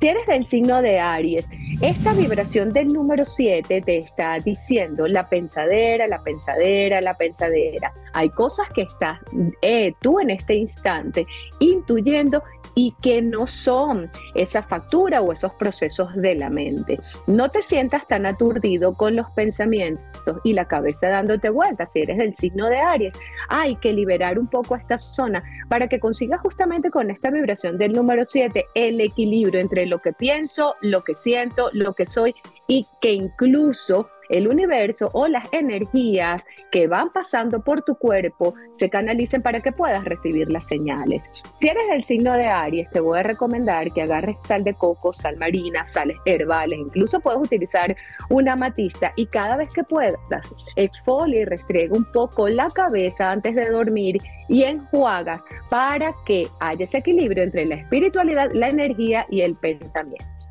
Si eres del signo de Aries, esta vibración del número 7 te está diciendo la pensadera, la pensadera, la pensadera. Hay cosas que estás eh, tú en este instante intuyendo y que no son esa factura o esos procesos de la mente. No te sientas tan aturdido con los pensamientos y la cabeza dándote vueltas. Si eres del signo de Aries, hay que liberar un poco esta zona para que consigas justamente con esta vibración del número 7 el equilibrio entre lo que pienso, lo que siento, lo que soy y que incluso el universo o las energías que van pasando por tu cuerpo se canalicen para que puedas recibir las señales. Si eres del signo de Aries, te voy a recomendar que agarres sal de coco, sal marina, sales herbales, incluso puedes utilizar una amatista y cada vez que puedas exfolia y restriega un poco la cabeza antes de dormir y enjuagas para que haya ese equilibrio entre la espiritualidad, la energía y el pensamiento.